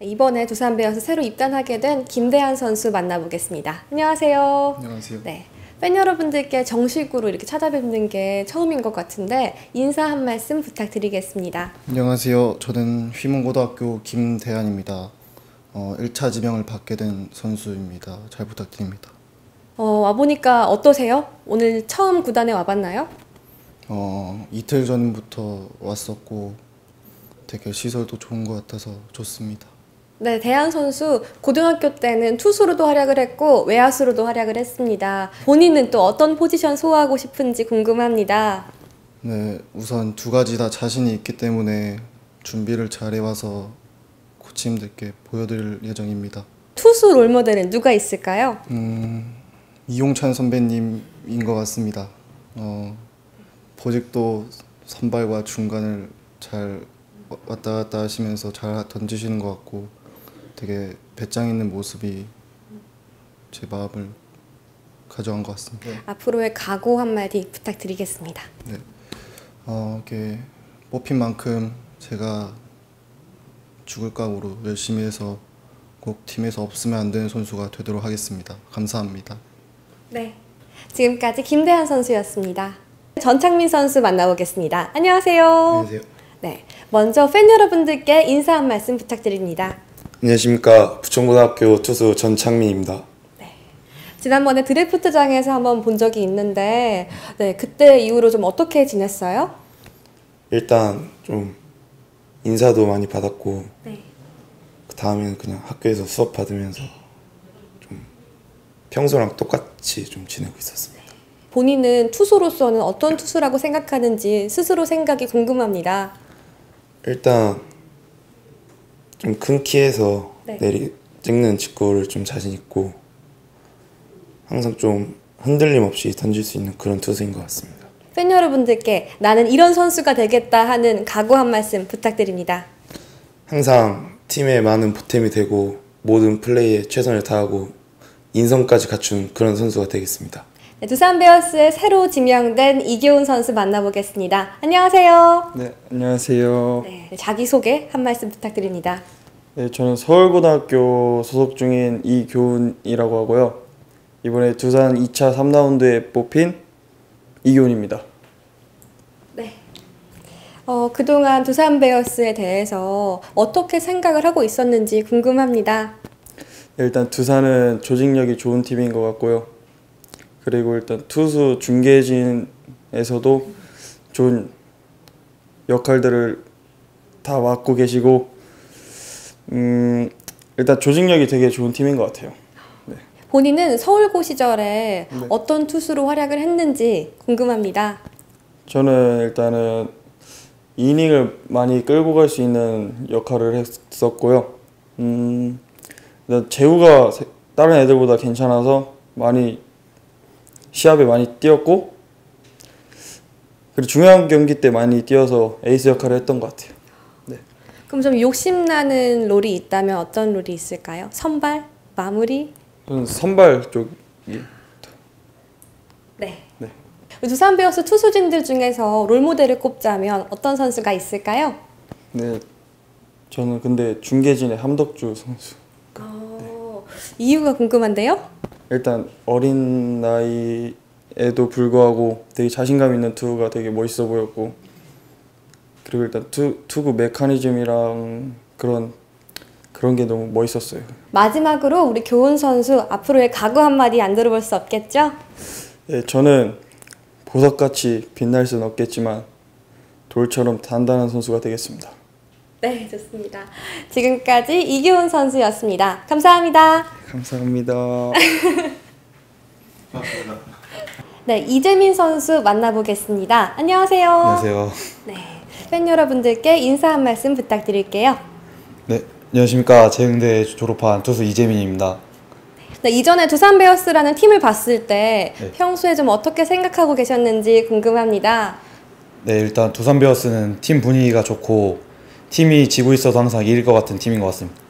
이번에 두산 베어스 새로 입단하게 된 김대한 선수 만나보겠습니다. 안녕하세요. 안녕하세요. 네. 팬 여러분들께 정식으로 이렇게 찾아뵙는 게 처음인 것 같은데 인사 한 말씀 부탁드리겠습니다. 안녕하세요. 저는 휘문고등학교 김대한입니다. 어, 1차 지명을 받게 된 선수입니다. 잘 부탁드립니다. 어, 와보니까 어떠세요? 오늘 처음 구단에 와봤나요? 어, 이틀 전부터 왔었고 되게 시설도 좋은 것 같아서 좋습니다. 네, 대한 선수 고등학교 때는 투수로도 활약을 했고 외야수로도 활약을 했습니다. 본인은 또 어떤 포지션 소화하고 싶은지 궁금합니다. 네, 우선 두 가지 다 자신이 있기 때문에 준비를 잘 해와서 코치님들께 보여드릴 예정입니다. 투수 롤모델은 누가 있을까요? 음, 이용찬 선배님인 것 같습니다. 어, 보직도 선발과 중간을 잘 왔다 갔다 하시면서 잘 던지시는 것 같고 되게 배짱 있는 모습이 제 마음을 가져간 것 같습니다. 앞으로의 각오 한마디 부탁드리겠습니다. 네. 어, 이렇게 뽑힌 만큼 제가 죽을 각오로 열심히 해서 꼭 팀에서 없으면 안 되는 선수가 되도록 하겠습니다. 감사합니다. 네. 지금까지 김대한 선수였습니다. 전창민 선수 만나보겠습니다. 안녕하세요. 안녕하세요. 네. 먼저 팬 여러분들께 인사 한 말씀 부탁드립니다. 안녕하십니까 부천고등학교 투수 전창민입니다. 지난번에 드래프트장에서 한번 본 적이 있는데, 네, 그때 이후로 좀 어떻게 지냈어요? 일단 좀 인사도 많이 받았고 네. 그 다음에는 그냥 학교에서 수업 받으면서 좀 평소랑 똑같이 좀 지내고 있었습니다. 본인은 투수로서는 어떤 투수라고 생각하는지 스스로 생각이 궁금합니다. 일단 좀 큰 키에서 네. 내리 찍는 직구를 좀 자신 있고 항상 좀 흔들림 없이 던질 수 있는 그런 투수인 것 같습니다. 팬 여러분들께 나는 이런 선수가 되겠다 하는 각오 한 말씀 부탁드립니다. 항상 팀에 많은 보탬이 되고 모든 플레이에 최선을 다하고 인성까지 갖춘 그런 선수가 되겠습니다. 네, 두산 베어스의 새로 지명된 이교훈 선수 만나보겠습니다. 안녕하세요. 네, 안녕하세요. 네, 자기소개 한 말씀 부탁드립니다. 네, 저는 서울고등학교 소속 중인 이교훈이라고 하고요. 이번에 두산 2차 3라운드에 뽑힌 이교훈입니다. 네. 어, 그동안 두산 베어스에 대해서 어떻게 생각을 하고 있었는지 궁금합니다. 네, 일단 두산은 조직력이 좋은 팀인 것 같고요. 그리고 일단 투수 중계진에서도 좋은 역할들을 다 맡고 계시고, 음, 일단 조직력이 되게 좋은 팀인 것 같아요. 본인은 서울고 시절에 어떤 투수로 활약을 했는지 궁금합니다. 저는 일단은 이닝을 많이 끌고 갈 수 있는 역할을 했었고요. 음, 일단 제우가 세- 다른 애들보다 괜찮아서 많이 시합에 많이 뛰었고 그리고 중요한 경기 때 많이 뛰어서 에이스 역할을 했던 것 같아요. 그럼 좀 욕심나는 롤이 있다면 어떤 롤이 있을까요? 선발? 마무리? 저는 선발 쪽이 네. 네. 두산 베어스 투수진들 중에서 롤 모델을 꼽자면 어떤 선수가 있을까요? 네, 저는 근데 중계진의 함덕주 선수. 어, 이유가 궁금한데요? 일단 어린 나이에도 불구하고 되게 자신감 있는 투구가 되게 멋있어 보였고 그리고 일단 투, 투구 메커니즘이랑 그런 그런 게 너무 멋있었어요. 마지막으로 우리 교훈 선수 앞으로의 각오 한마디 안 들어볼 수 없겠죠? 예, 저는 보석같이 빛날 수는 없겠지만 돌처럼 단단한 선수가 되겠습니다. 네, 좋습니다. 지금까지 이교훈 선수였습니다. 감사합니다. 감사합니다. 네, 이재민 선수 만나보겠습니다. 안녕하세요. 안녕하세요. 네, 팬 여러분들께 인사 한 말씀 부탁드릴게요. 네, 안녕하십니까. 재흥대 졸업한 투수 이재민입니다. 네, 이전에 두산 베어스라는 팀을 봤을 때 네. 평소에 좀 어떻게 생각하고 계셨는지 궁금합니다. 네, 일단 두산 베어스는 팀 분위기가 좋고 팀이 지고 있어도 항상 이길 것 같은 팀인 것 같습니다.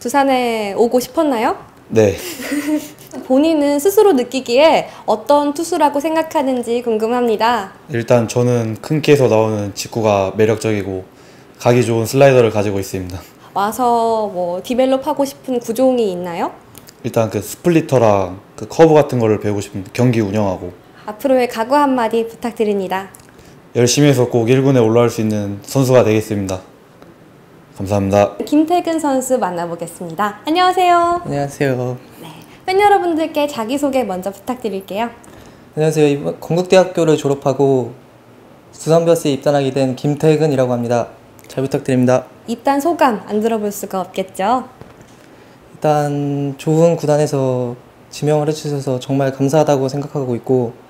두산에 오고 싶었나요? 네, 본인은 스스로 느끼기에 어떤 투수라고 생각하는지 궁금합니다. 일단 저는 큰 키에서 나오는 직구가 매력적이고 가기 좋은 슬라이더를 가지고 있습니다. 와서 뭐 develop 하고 싶은 구종이 있나요? 일단 그 스플리터랑 그 커브 같은 거를 배우고 싶습니다. 경기 운영하고 앞으로의 각오 한마디 부탁드립니다. 열심히 해서 꼭 1군에 올라갈 수 있는 선수가 되겠습니다. 감사합니다. 김태근 선수 만나보겠습니다. 안녕하세요. 안녕하세요. 팬 여러분들께 자기소개 먼저 부탁드릴게요. 안녕하세요. 이번 건국대학교를 졸업하고 두산베어스에 입단하게 된 김태근이라고 합니다. 잘 부탁드립니다. 입단 소감 안 들어볼 수가 없겠죠? 일단 좋은 구단에서 지명을 해주셔서 정말 감사하다고 생각하고 있고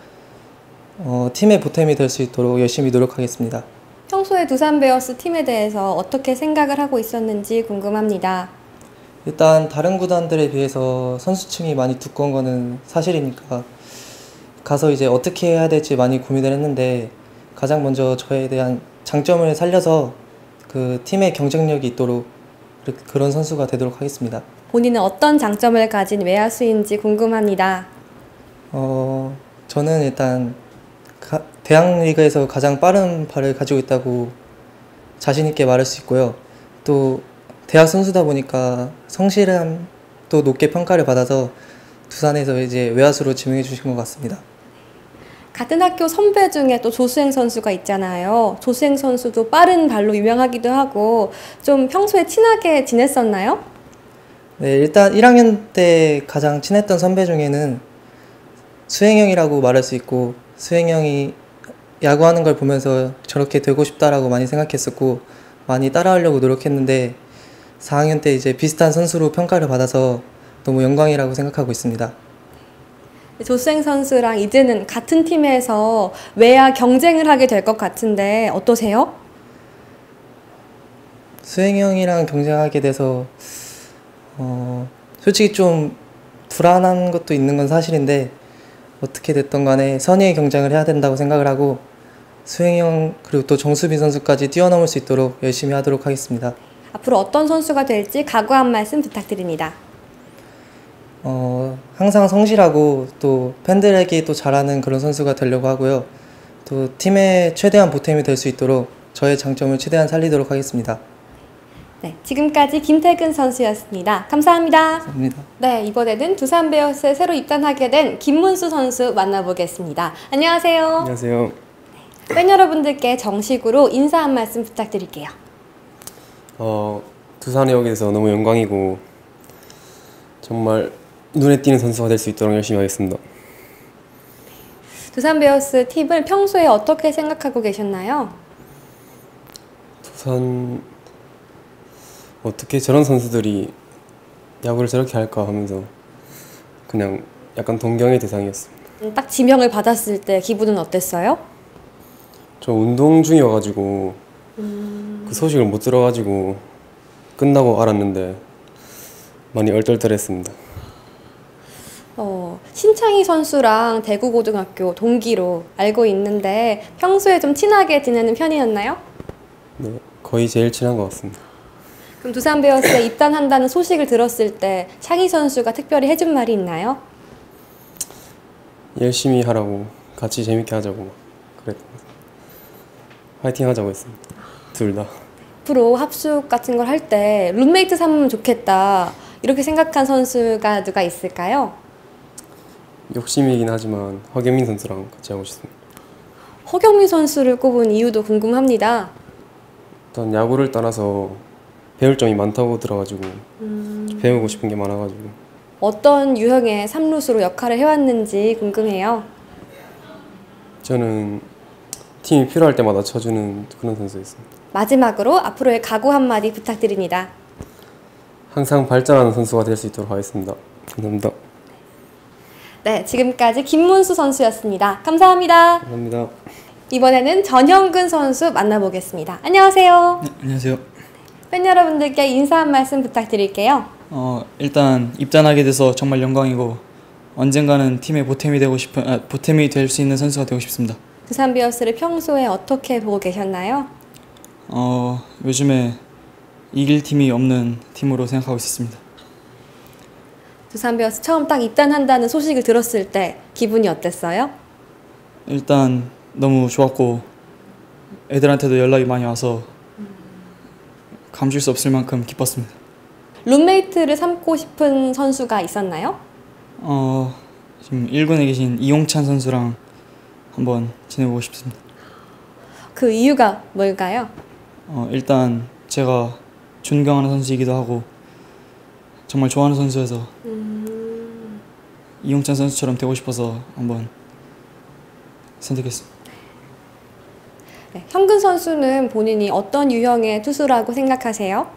어, 팀의 보탬이 될 수 있도록 열심히 노력하겠습니다. 평소에 두산 베어스 팀에 대해서 어떻게 생각을 하고 있었는지 궁금합니다. 일단 다른 구단들에 비해서 선수층이 많이 두꺼운 거는 사실이니까 가서 이제 어떻게 해야 될지 많이 고민을 했는데 가장 먼저 저에 대한 장점을 살려서 그 팀의 경쟁력이 있도록 그런 선수가 되도록 하겠습니다. 본인은 어떤 장점을 가진 외야수인지 궁금합니다. 어, 저는 일단 가- 대학 리그에서 가장 빠른 발을 가지고 있다고 자신 있게 말할 수 있고요. 또 대학 선수다 보니까 성실함도 높게 평가를 받아서 두산에서 이제 외야수로 지명해 주신 것 같습니다. 같은 학교 선배 중에 또 조수행 선수가 있잖아요. 조수행 선수도 빠른 발로 유명하기도 하고 좀 평소에 친하게 지냈었나요? 네, 일단 1학년 때 가장 친했던 선배 중에는 수행 형이라고 말할 수 있고 수행 형이 야구하는 걸 보면서 저렇게 되고 싶다라고 많이 생각했었고 많이 따라하려고 노력했는데 4학년 때 이제 비슷한 선수로 평가를 받아서 너무 영광이라고 생각하고 있습니다. 조수행 선수랑 이제는 같은 팀에서 외야 경쟁을 하게 될 것 같은데 어떠세요? 수행 형이랑 경쟁하게 돼서 어, 솔직히 좀 불안한 것도 있는 건 사실인데 어떻게 됐던 간에 선의의 경쟁을 해야 된다고 생각을 하고 수행형 그리고 또 정수빈 선수까지 뛰어넘을 수 있도록 열심히 하도록 하겠습니다. 앞으로 어떤 선수가 될지 각오 한 말씀 부탁드립니다. 어, 항상 성실하고 또 팬들에게 또 잘하는 그런 선수가 되려고 하고요. 또 팀의 최대한 보탬이 될 수 있도록 저의 장점을 최대한 살리도록 하겠습니다. 네, 지금까지 김태근 선수였습니다. 감사합니다. 감사합니다. 네, 이번에는 두산 베어스에 새로 입단하게 된 김문수 선수 만나보겠습니다. 안녕하세요. 안녕하세요. 팬 여러분들께 정식으로 인사 한 말씀 부탁드릴게요. 어, 두산에 오게 돼서 너무 영광이고 정말 눈에 띄는 선수가 될 수 있도록 열심히 하겠습니다. 두산 베어스 팀을 평소에 어떻게 생각하고 계셨나요? 두산 어떻게 저런 선수들이 야구를 저렇게 할까 하면서 그냥 약간 동경의 대상이었습니다. 음, 딱 지명을 받았을 때 기분은 어땠어요? 저 운동 중이어가지고 그 소식을 못 들어가지고 끝나고 알았는데 많이 얼떨떨했습니다. 어, 신창희 선수랑 대구고등학교 동기로 알고 있는데 평소에 좀 친하게 지내는 편이었나요? 네, 거의 제일 친한 것 같습니다. 그럼 두산 베어스에 입단한다는 소식을 들었을 때 창희 선수가 특별히 해준 말이 있나요? 열심히 하라고 같이 재밌게 하자고 막 그랬던 화이팅 하자고 했습니다. 둘 다. 앞으로 합숙 같은 걸 할 때 룸메이트 삼으면 좋겠다 이렇게 생각한 선수가 누가 있을까요? 욕심이긴 하지만 허경민 선수랑 같이 하고 싶습니다. 허경민 선수를 꼽은 이유도 궁금합니다. 일단 야구를 떠나서 배울 점이 많다고 들어가지고 배우고 싶은 게 많아가지고 어떤 유형의 삼루수로 역할을 해왔는지 궁금해요. 저는 팀이 필요할 때마다 쳐주는 그런 선수였습니다. 마지막으로 앞으로의 각오 한마디 부탁드립니다. 항상 발전하는 선수가 될 수 있도록 하겠습니다. 감사합니다. 네, 지금까지 김문수 선수였습니다. 감사합니다. 감사합니다. 이번에는 전형근 선수 만나보겠습니다. 안녕하세요. 안녕하세요. 팬 여러분들께 인사 한 말씀 부탁드릴게요. 어, 일단 입단하게 돼서 정말 영광이고 언젠가는 팀의 보탬이 되고 싶은 아, 보탬이 될 수 있는 선수가 되고 싶습니다. 두산 비어스를 평소에 어떻게 보고 계셨나요? 어, 요즘에 이길 팀이 없는 팀으로 생각하고 있습니다. 두산 비어스 처음 딱 입단한다는 소식을 들었을 때 기분이 어땠어요? 일단 너무 좋았고 애들한테도 연락이 많이 와서 감출 수 없을 만큼 기뻤습니다. 룸메이트를 삼고 싶은 선수가 있었나요? 어, 지금 1군에 계신 이용찬 선수랑 한번 지내보고 싶습니다. 그 이유가 뭘까요? 어, 일단 제가 존경하는 선수이기도 하고 정말 좋아하는 선수여서 이용찬 선수처럼 되고 싶어서 한번 선택했습니다. 네, 현근 선수는 본인이 어떤 유형의 투수라고 생각하세요?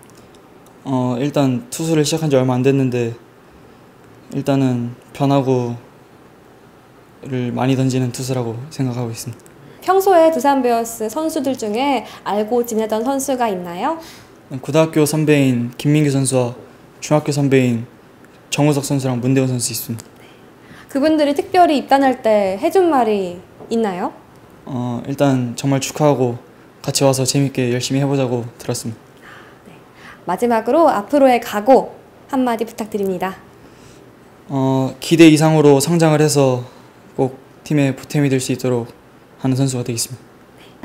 어, 일단 투수를 시작한 지 얼마 안 됐는데 일단은 변화구 를 많이 던지는 투수라고 생각하고 있습니다. 평소에 두산 베어스 선수들 중에 알고 지내던 선수가 있나요? 고등학교 선배인 김민규 선수와 중학교 선배인 정우석 선수랑 문대원 선수 있습니다. 그분들이 특별히 입단할 때 해준 말이 있나요? 어, 일단 정말 축하하고 같이 와서 재밌게 열심히 해보자고 들었습니다. 마지막으로 앞으로의 각오 한마디 부탁드립니다. 어, 기대 이상으로 성장을 해서 꼭 팀의 보탬이 될 수 있도록 하는 선수가 되겠습니다.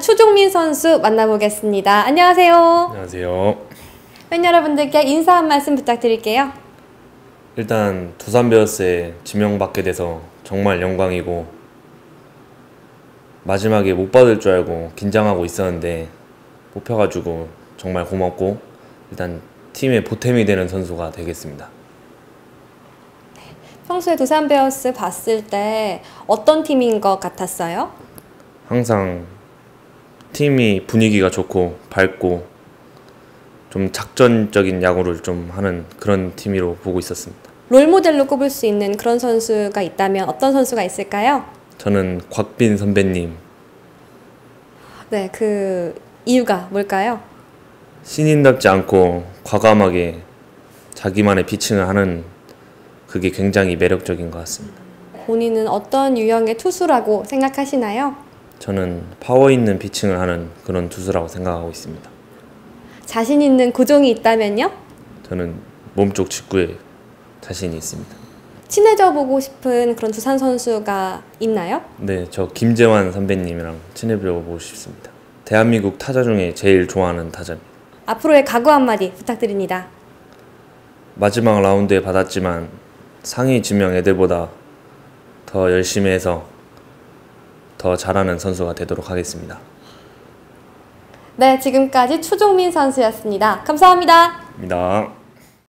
추종민 선수 만나보겠습니다. 안녕하세요. 안녕하세요. 팬 여러분들께 인사 한 말씀 부탁드릴게요. 일단 두산 베어스에 지명받게 돼서 정말 영광이고 마지막에 못 받을 줄 알고 긴장하고 있었는데 뽑혀가지고 정말 고맙고 일단 팀의 보탬이 되는 선수가 되겠습니다. 평소에 두산 베어스 봤을 때 어떤 팀인 것 같았어요? 항상 팀이 분위기가 좋고 밝고 좀 작전적인 야구를 좀 하는 그런 팀으로 보고 있었습니다. 롤모델로 꼽을 수 있는 그런 선수가 있다면 어떤 선수가 있을까요? 저는 곽빈 선배님 네, 그 이유가 뭘까요? 신인답지 않고 과감하게 자기만의 피칭을 하는 그게 굉장히 매력적인 것 같습니다. 본인은 어떤 유형의 투수라고 생각하시나요? 저는 파워 있는 피칭을 하는 그런 투수라고 생각하고 있습니다. 자신 있는 구종이 있다면요? 저는 몸쪽 직구에 자신이 있습니다. 친해져 보고 싶은 그런 두산 선수가 있나요? 네, 저 김재환 선배님이랑 친해져 보고 싶습니다. 대한민국 타자 중에 제일 좋아하는 타자입니다. 앞으로의 각오 한마디 부탁드립니다. 마지막 라운드에 받았지만 상위 지명 애들보다 더 열심히 해서 더 잘하는 선수가 되도록 하겠습니다. 네, 지금까지 추종민 선수였습니다. 감사합니다. 입니다.